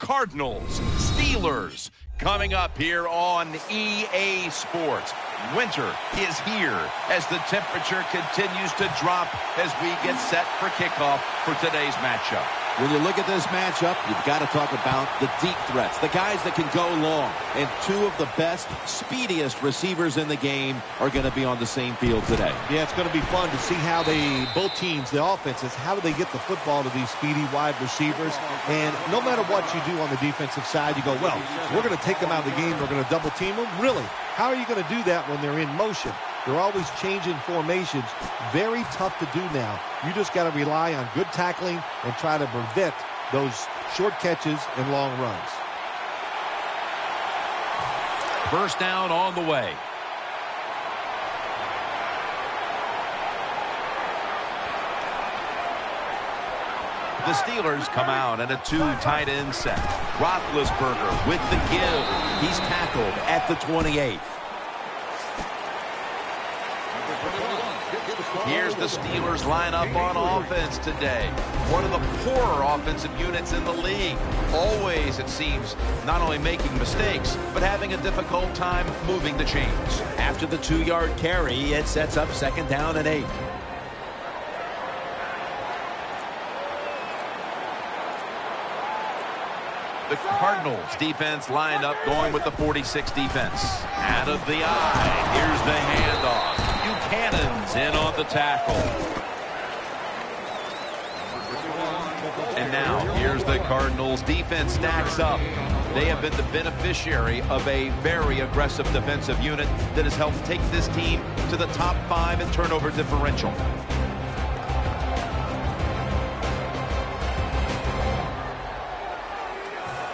Cardinals, Steelers, coming up here on EA Sports. Winter is here as the temperature continues to drop as we get set for kickoff for today's matchup. When you look at this matchup, you've got to talk about the deep threats, the guys that can go long. And two of the best, speediest receivers in the game are going to be on the same field today. Yeah, it's going to be fun to see how they, both teams, the offenses, how do they get the football to these speedy wide receivers. And no matter what you do on the defensive side, you go, well, we're going to take them out of the game. We're going to double team them. Really? How are you going to do that when they're in motion? They're always changing formations. Very tough to do now. You just got to rely on good tackling and try to prevent those short catches and long runs. First down on the way. The Steelers come out in a two tight end set. Roethlisberger with the give. He's tackled at the 28. Here's the Steelers lineup on offense today. One of the poorer offensive units in the league. Always, it seems, not only making mistakes, but having a difficult time moving the chains. After the two-yard carry, it sets up second down and eight. The Cardinals defense lined up going with the 46 defense. Out of the I. Here's the handoff. Buchanan's in on the tackle. And now here's the Cardinals defense stacks up. They have been the beneficiary of a very aggressive defensive unit that has helped take this team to the top five in turnover differential.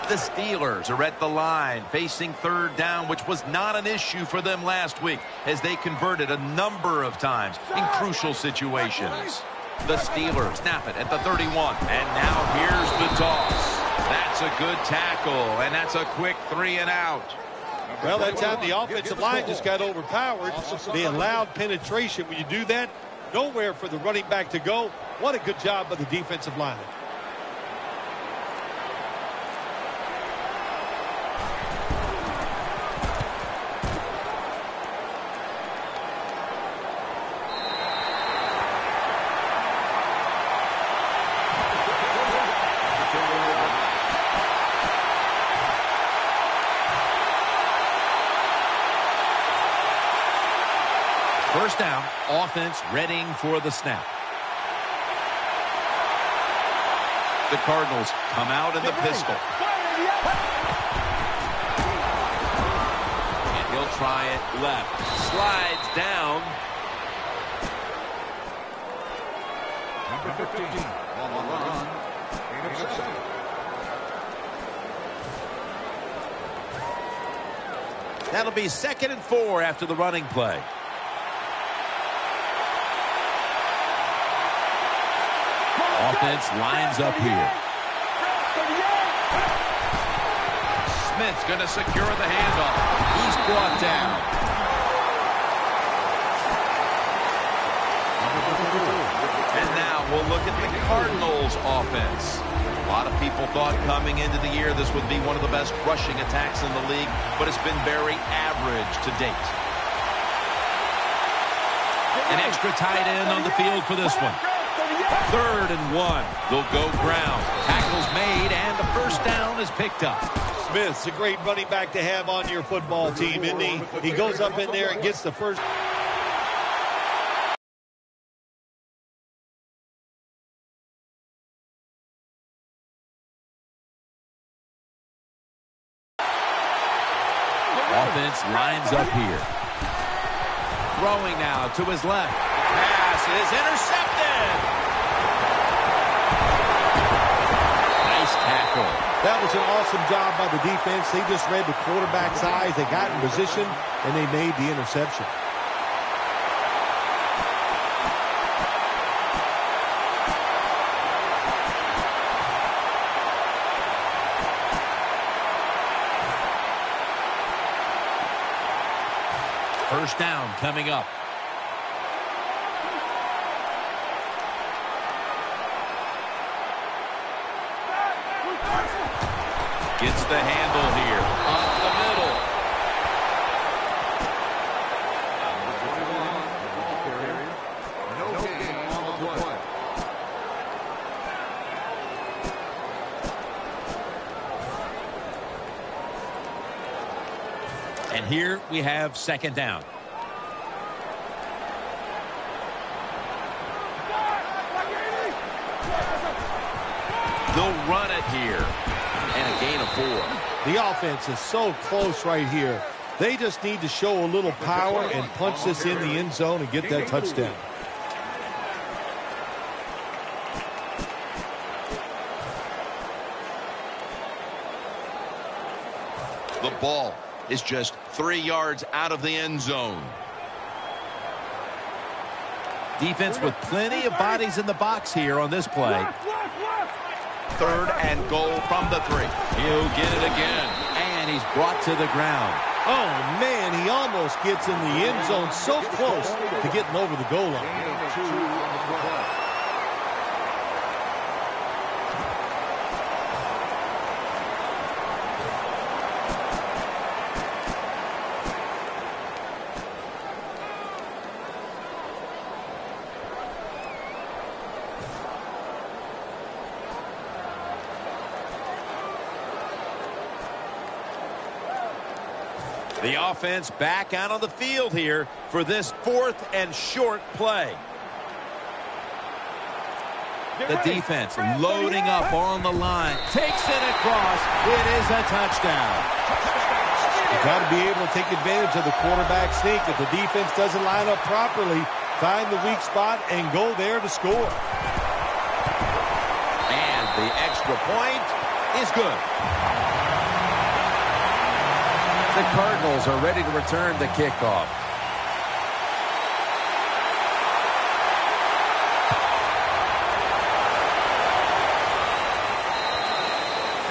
The Steelers are at the line facing third down, which was not an issue for them last week as they converted a number of times in crucial situations. The Steelers snap it at the 31, and now here's the toss. That's a good tackle, and that's a quick three and out. Well, that time the offensive line just got overpowered. They allowed penetration. When you do that, nowhere for the running back to go. What a good job by the defensive line. First down, offense readying for the snap. The Cardinals come out in the pistol. And he'll try it left. Slides down. Number 15 on the run. That'll be second and four after the running play. Offense lines up here. Smith's going to secure the handoff. He's brought down. And now we'll look at the Cardinals offense. A lot of people thought coming into the year this would be one of the best rushing attacks in the league, but it's been very average to date. An extra tight end on the field for this one. Third and one. They'll go ground. Tackles made, and the first down is picked up. Smith's a great running back to have on your football team, isn't he? He goes up in there and gets the first. Offense lines up here. Throwing now to his left. Pass is intercepted. That was an awesome job by the defense. They just read the quarterback's eyes. They got in position, and they made the interception. First down coming up. And here we have second down. They'll run it here. And a gain of four. The offense is so close right here. They just need to show a little power and punch this in the end zone and get that touchdown. The ball is just three yards out of the end zone. Defense with plenty of bodies in the box here on this play. Third and goal from the three. He'll get it again. And he's brought to the ground. Oh, man, he almost gets in the end zone so close to getting over the goal line. The offense back out on the field here for this fourth and short play. The defense loading up on the line. Takes it across. It is a touchdown. You've got to be able to take advantage of the quarterback sneak. If the defense doesn't line up properly, find the weak spot and go there to score. And the extra point is good. The Cardinals are ready to return the kickoff.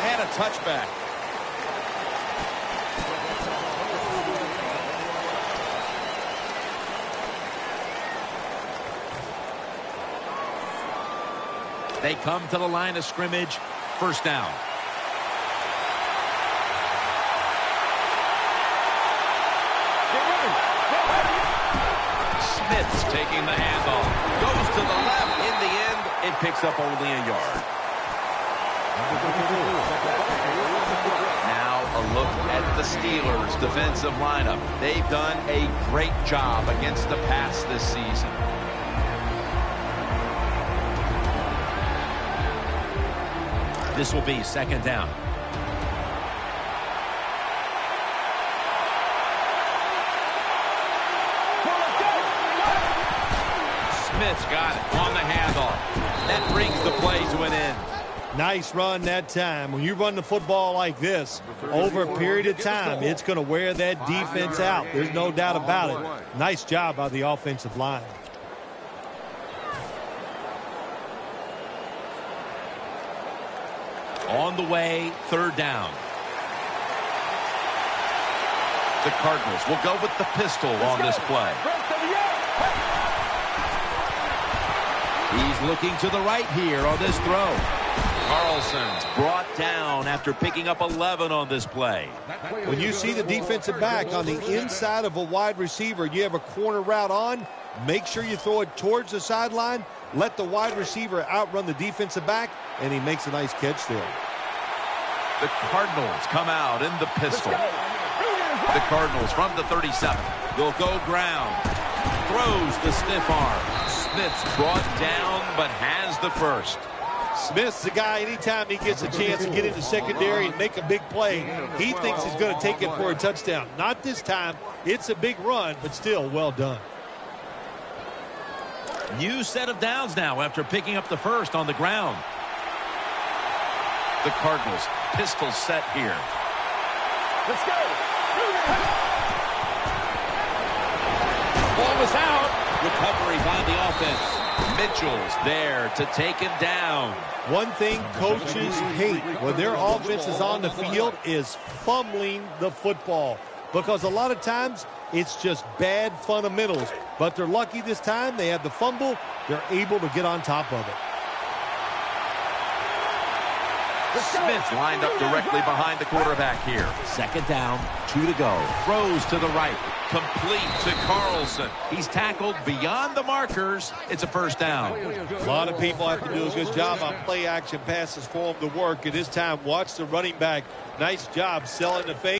And a touchback. They come to the line of scrimmage. First down. Smith's taking the handoff. Goes to the left. In the end, it picks up only a yard. Now a look at the Steelers' defensive lineup. They've done a great job against the pass this season. This will be second down. Smith's got it on the handoff. That brings the play to an end. Nice run that time. When you run the football like this, over a period of time, it's going to wear that defense out. There's no doubt about it. Nice job by the offensive line. On the way, third down. The Cardinals will go with the pistol on this play. He's looking to the right here on this throw. Carlson's Brought down after picking up 11 on this play. When you see the defensive back on the inside of a wide receiver, you have a corner route on, make sure you throw it towards the sideline, let the wide receiver outrun the defensive back, and he makes a nice catch there. The Cardinals come out in the pistol. The Cardinals from the 37. They'll go ground. Throws the stiff arm. Smith's brought down, but has the first. Smith's the guy, anytime he gets a chance to get into secondary and make a big play, he thinks he's going to take it for a touchdown. Not this time. It's a big run, but still well done. New set of downs now after picking up the first on the ground. The Cardinals pistol set here. Let's go. Ball was out. Recovery by the offense. Mitchell's there to take him down. One thing coaches hate when their offense is on the field is fumbling the football. Because a lot of times it's just bad fundamentals. But they're lucky this time. They have the fumble. They're able to get on top of it. Smith lined up directly behind the quarterback here. Second down, two to go. Throws to the right. Complete to Carlson. He's tackled beyond the markers. It's a first down. A lot of people have to do a good job on play action passes for them to work. At this time, watch the running back. Nice job selling the fake.